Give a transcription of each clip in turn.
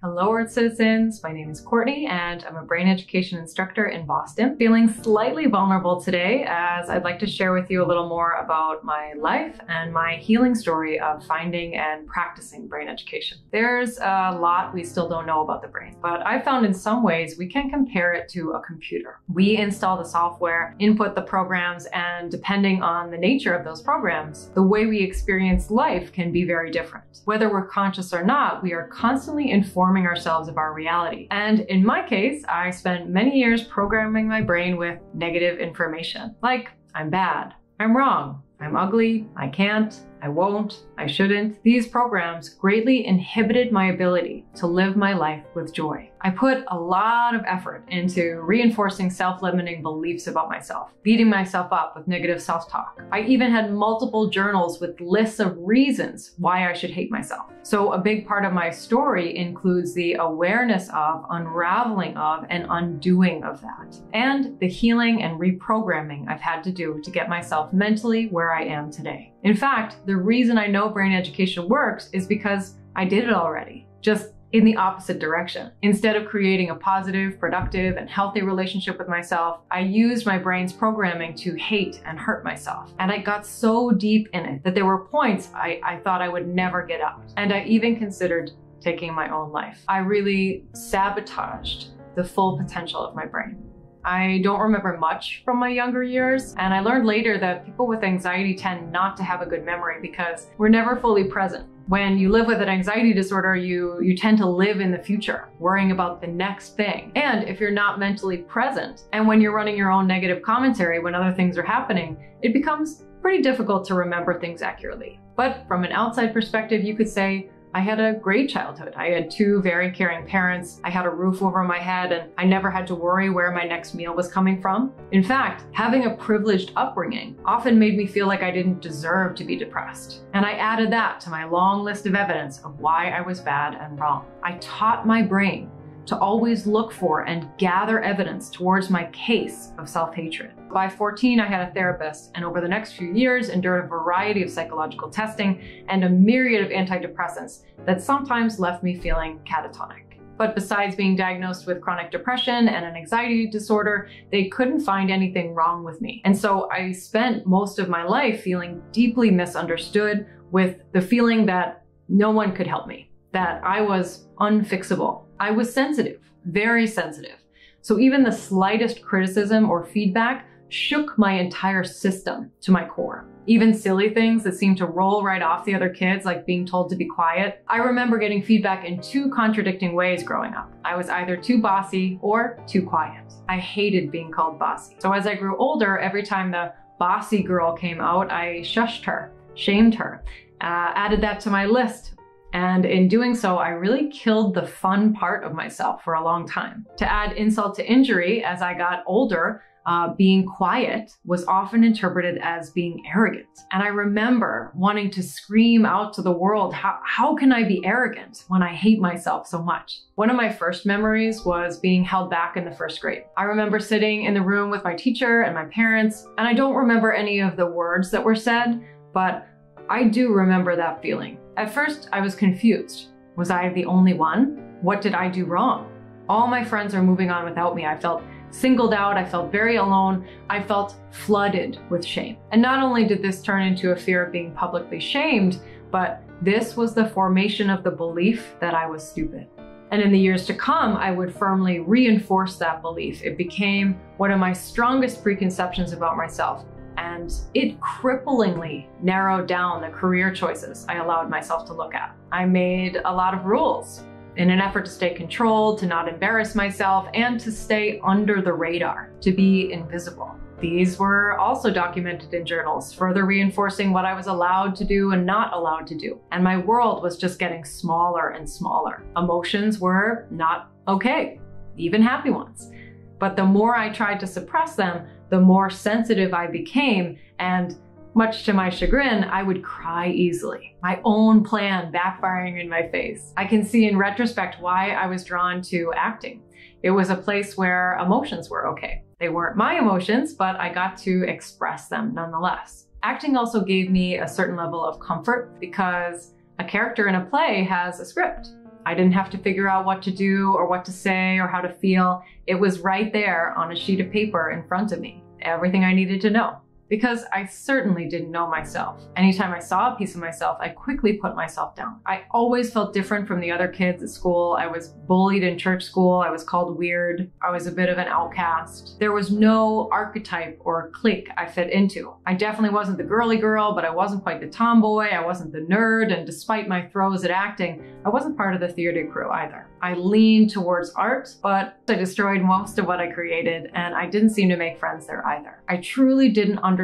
Hello, Earth Citizens. My name is Courtney, and I'm a brain education instructor in Boston. Feeling slightly vulnerable today, as I'd like to share with you a little more about my life and my healing story of finding and practicing brain education. There's a lot we still don't know about the brain, but I found in some ways we can compare it to a computer. We install the software, input the programs, and depending on the nature of those programs, the way we experience life can be very different. Whether we're conscious or not, we are constantly informed informing ourselves of our reality. And in my case, I spent many years programming my brain with negative information, like I'm bad, I'm wrong, I'm ugly, I can't, I won't, I shouldn't. These programs greatly inhibited my ability to live my life with joy. I put a lot of effort into reinforcing self-limiting beliefs about myself, beating myself up with negative self-talk. I even had multiple journals with lists of reasons why I should hate myself. So a big part of my story includes the awareness of, unraveling of, and undoing of that, and the healing and reprogramming I've had to do to get myself mentally where I am today. In fact, the reason I know brain education works is because I did it already, just in the opposite direction. Instead of creating a positive, productive, and healthy relationship with myself, I used my brain's programming to hate and hurt myself. And I got so deep in it that there were points I, I thought I would never get out. And I even considered taking my own life. I really sabotaged the full potential of my brain. I don't remember much from my younger years, and I learned later that people with anxiety tend not to have a good memory because we're never fully present. When you live with an anxiety disorder, you, you tend to live in the future, worrying about the next thing. And if you're not mentally present, and when you're running your own negative commentary when other things are happening, it becomes pretty difficult to remember things accurately. But from an outside perspective, you could say, I had a great childhood. I had two very caring parents. I had a roof over my head and I never had to worry where my next meal was coming from. In fact, having a privileged upbringing often made me feel like I didn't deserve to be depressed. And I added that to my long list of evidence of why I was bad and wrong. I taught my brain to always look for and gather evidence towards my case of self-hatred. By 14, I had a therapist, and over the next few years endured a variety of psychological testing and a myriad of antidepressants that sometimes left me feeling catatonic. But besides being diagnosed with chronic depression and an anxiety disorder, they couldn't find anything wrong with me. And so I spent most of my life feeling deeply misunderstood with the feeling that no one could help me, that I was unfixable, I was sensitive, very sensitive. So even the slightest criticism or feedback shook my entire system to my core. Even silly things that seemed to roll right off the other kids, like being told to be quiet. I remember getting feedback in two contradicting ways growing up. I was either too bossy or too quiet. I hated being called bossy. So as I grew older, every time the bossy girl came out, I shushed her, shamed her, uh, added that to my list and in doing so, I really killed the fun part of myself for a long time. To add insult to injury, as I got older, uh, being quiet was often interpreted as being arrogant. And I remember wanting to scream out to the world, how, how can I be arrogant when I hate myself so much? One of my first memories was being held back in the first grade. I remember sitting in the room with my teacher and my parents, and I don't remember any of the words that were said, but I do remember that feeling. At first, I was confused. Was I the only one? What did I do wrong? All my friends are moving on without me. I felt singled out, I felt very alone, I felt flooded with shame. And not only did this turn into a fear of being publicly shamed, but this was the formation of the belief that I was stupid. And in the years to come, I would firmly reinforce that belief. It became one of my strongest preconceptions about myself and it cripplingly narrowed down the career choices I allowed myself to look at. I made a lot of rules in an effort to stay controlled, to not embarrass myself, and to stay under the radar, to be invisible. These were also documented in journals, further reinforcing what I was allowed to do and not allowed to do. And my world was just getting smaller and smaller. Emotions were not okay, even happy ones. But the more I tried to suppress them, the more sensitive I became and much to my chagrin, I would cry easily. My own plan backfiring in my face. I can see in retrospect why I was drawn to acting. It was a place where emotions were okay. They weren't my emotions, but I got to express them nonetheless. Acting also gave me a certain level of comfort because a character in a play has a script. I didn't have to figure out what to do or what to say or how to feel. It was right there on a sheet of paper in front of me. Everything I needed to know because I certainly didn't know myself. Anytime I saw a piece of myself, I quickly put myself down. I always felt different from the other kids at school. I was bullied in church school. I was called weird. I was a bit of an outcast. There was no archetype or clique I fit into. I definitely wasn't the girly girl, but I wasn't quite the tomboy. I wasn't the nerd. And despite my throws at acting, I wasn't part of the theater crew either. I leaned towards art, but I destroyed most of what I created, and I didn't seem to make friends there either. I truly didn't understand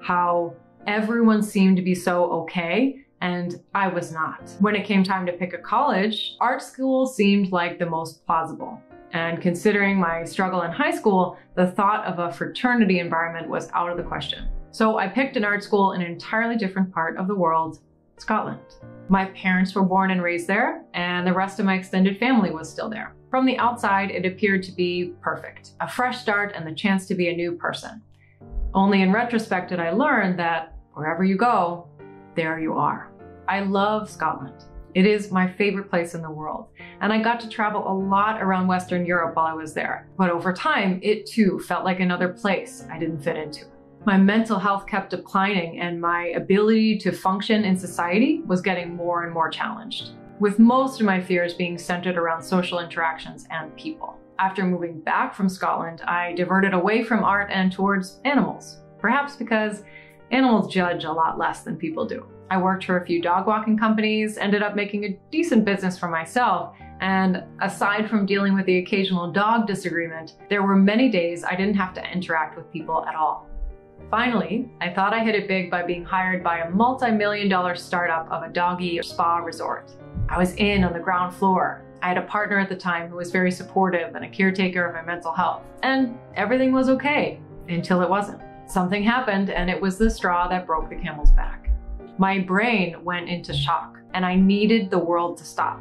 how everyone seemed to be so okay and I was not. When it came time to pick a college, art school seemed like the most plausible. And considering my struggle in high school, the thought of a fraternity environment was out of the question. So I picked an art school in an entirely different part of the world, Scotland. My parents were born and raised there, and the rest of my extended family was still there. From the outside, it appeared to be perfect a fresh start and the chance to be a new person. Only in retrospect did I learn that wherever you go, there you are. I love Scotland. It is my favorite place in the world, and I got to travel a lot around Western Europe while I was there. But over time, it too felt like another place I didn't fit into. My mental health kept declining, and my ability to function in society was getting more and more challenged, with most of my fears being centered around social interactions and people. After moving back from Scotland, I diverted away from art and towards animals, perhaps because animals judge a lot less than people do. I worked for a few dog walking companies, ended up making a decent business for myself, and aside from dealing with the occasional dog disagreement, there were many days I didn't have to interact with people at all. Finally, I thought I hit it big by being hired by a multi-million dollar startup of a doggy spa resort. I was in on the ground floor. I had a partner at the time who was very supportive and a caretaker of my mental health. And everything was okay until it wasn't. Something happened and it was the straw that broke the camel's back. My brain went into shock and I needed the world to stop.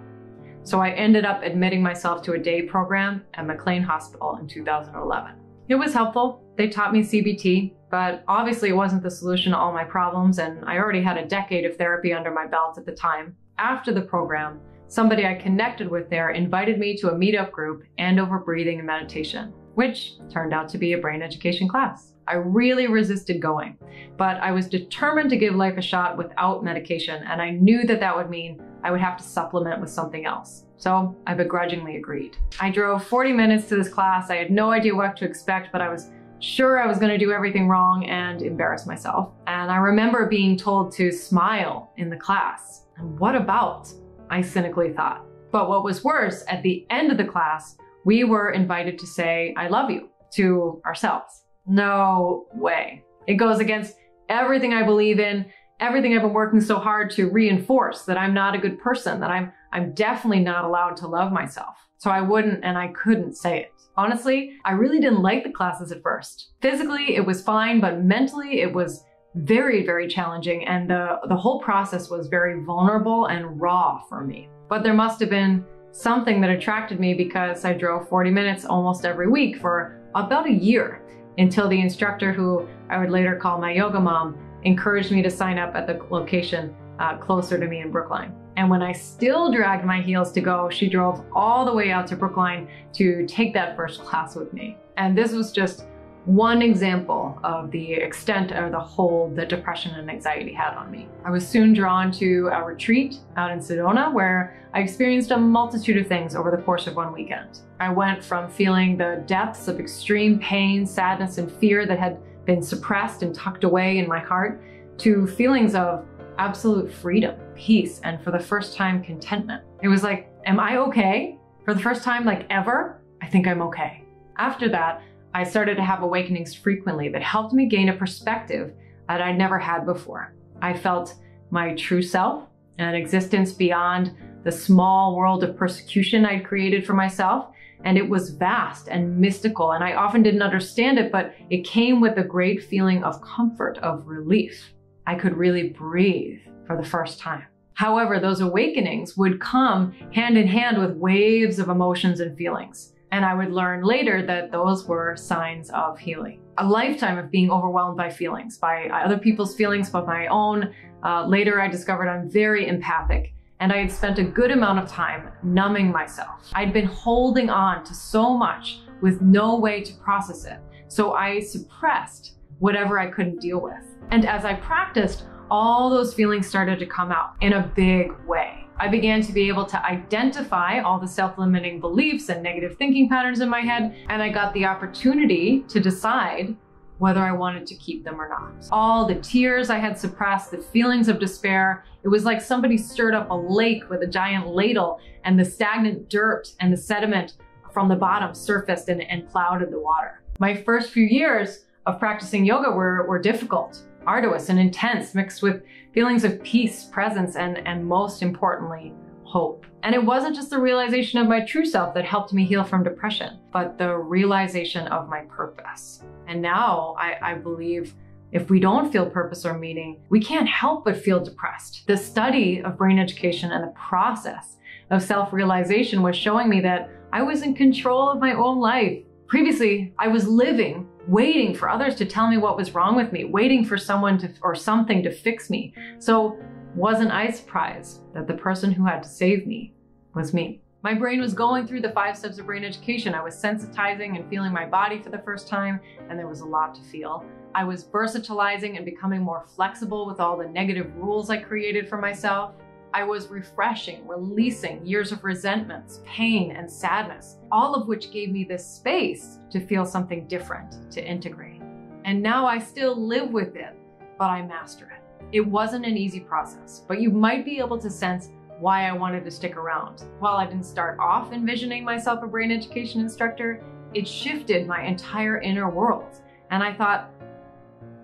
So I ended up admitting myself to a day program at McLean Hospital in 2011. It was helpful. They taught me CBT, but obviously it wasn't the solution to all my problems, and I already had a decade of therapy under my belt at the time. After the program, somebody I connected with there invited me to a meetup group and over breathing and meditation, which turned out to be a brain education class. I really resisted going, but I was determined to give life a shot without medication, and I knew that that would mean I would have to supplement with something else. So I begrudgingly agreed. I drove 40 minutes to this class. I had no idea what to expect, but I was sure I was going to do everything wrong and embarrass myself. And I remember being told to smile in the class. And what about? I cynically thought. But what was worse, at the end of the class, we were invited to say, I love you to ourselves. No way. It goes against everything I believe in, everything I've been working so hard to reinforce that I'm not a good person, that I'm I'm definitely not allowed to love myself. So I wouldn't and I couldn't say it. Honestly, I really didn't like the classes at first. Physically, it was fine, but mentally, it was very, very challenging, and the, the whole process was very vulnerable and raw for me. But there must have been something that attracted me because I drove 40 minutes almost every week for about a year until the instructor, who I would later call my yoga mom, encouraged me to sign up at the location uh, closer to me in Brookline. And when I still dragged my heels to go, she drove all the way out to Brookline to take that first class with me. And this was just one example of the extent or the hold that depression and anxiety had on me. I was soon drawn to a retreat out in Sedona where I experienced a multitude of things over the course of one weekend. I went from feeling the depths of extreme pain, sadness, and fear that had been suppressed and tucked away in my heart to feelings of absolute freedom, peace, and for the first time, contentment. It was like, am I okay? For the first time, like ever, I think I'm okay. After that, I started to have awakenings frequently that helped me gain a perspective that I'd never had before. I felt my true self, an existence beyond the small world of persecution I'd created for myself. And it was vast and mystical, and I often didn't understand it, but it came with a great feeling of comfort, of relief. I could really breathe for the first time. However, those awakenings would come hand in hand with waves of emotions and feelings. And I would learn later that those were signs of healing. A lifetime of being overwhelmed by feelings, by other people's feelings, but my own. Uh, later, I discovered I'm very empathic. and I had spent a good amount of time numbing myself. I'd been holding on to so much with no way to process it, so I suppressed whatever I couldn't deal with. And as I practiced, all those feelings started to come out in a big way. I began to be able to identify all the self limiting beliefs and negative thinking patterns in my head, and I got the opportunity to decide whether I wanted to keep them or not. All the tears I had suppressed, the feelings of despair, it was like somebody stirred up a lake with a giant ladle and the stagnant dirt and the sediment from the bottom surfaced and, and clouded the water. My first few years of practicing yoga were, were difficult, arduous, and intense, mixed with feelings of peace, presence, and, and most importantly, hope. And it wasn't just the realization of my true self that helped me heal from depression, but the realization of my purpose. And now I, I believe if we don't feel purpose or meaning, we can't help but feel depressed. The study of brain education and the process of self realization was showing me that I was in control of my own life. Previously, I was living, waiting for others to tell me what was wrong with me, waiting for someone to, or something to fix me. So wasn't I surprised that the person who had to save me was me? My brain was going through the five steps of brain education. I was sensitizing and feeling my body for the first time, and there was a lot to feel. I was versatilizing and becoming more flexible with all the negative rules I created for myself. I was refreshing, releasing years of resentments, pain, and sadness, all of which gave me this space to feel something different, to integrate. And now I still live with it, but I master it. It wasn't an easy process, but you might be able to sense why I wanted to stick around. While I didn't start off envisioning myself a brain education instructor, it shifted my entire inner world. And I thought,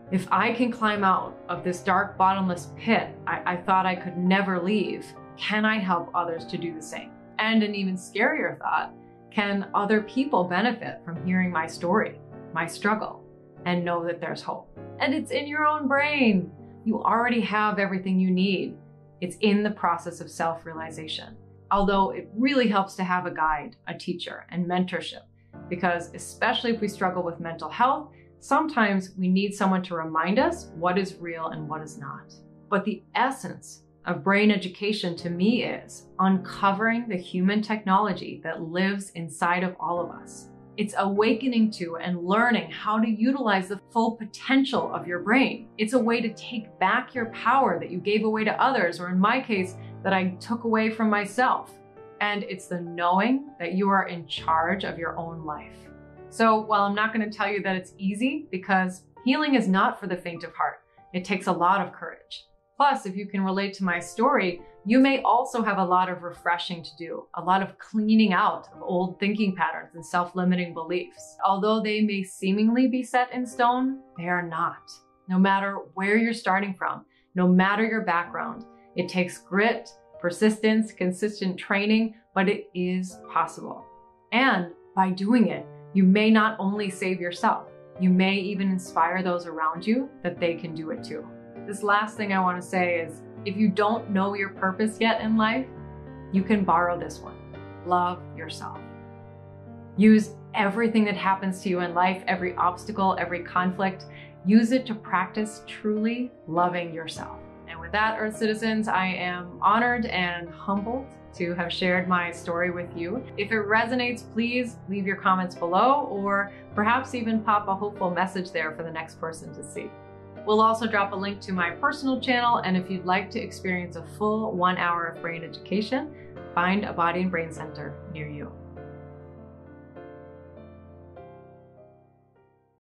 if I can climb out of this dark, bottomless pit I, I thought I could never leave, can I help others to do the same? And an even scarier thought, can other people benefit from hearing my story, my struggle, and know that there's hope? And it's in your own brain. You already have everything you need. It's in the process of self realization. Although it really helps to have a guide, a teacher, and mentorship, because especially if we struggle with mental health, sometimes we need someone to remind us what is real and what is not. But the essence of brain education to me is uncovering the human technology that lives inside of all of us. It's awakening to and learning how to utilize the full potential of your brain. It's a way to take back your power that you gave away to others, or in my case, that I took away from myself. And it's the knowing that you are in charge of your own life. So, while I'm not going to tell you that it's easy, because healing is not for the faint of heart, it takes a lot of courage. Plus, if you can relate to my story, you may also have a lot of refreshing to do, a lot of cleaning out of old thinking patterns and self limiting beliefs. Although they may seemingly be set in stone, they are not. No matter where you're starting from, no matter your background, it takes grit, persistence, consistent training, but it is possible. And by doing it, you may not only save yourself, you may even inspire those around you that they can do it too. This last thing I want to say is if you don't know your purpose yet in life, you can borrow this one. Love yourself. Use everything that happens to you in life, every obstacle, every conflict, use it to practice truly loving yourself. And with that, Earth citizens, I am honored and humbled to have shared my story with you. If it resonates, please leave your comments below or perhaps even pop a hopeful message there for the next person to see. We'll also drop a link to my personal channel, and if you'd like to experience a full one hour of brain education, find a body and brain center near you.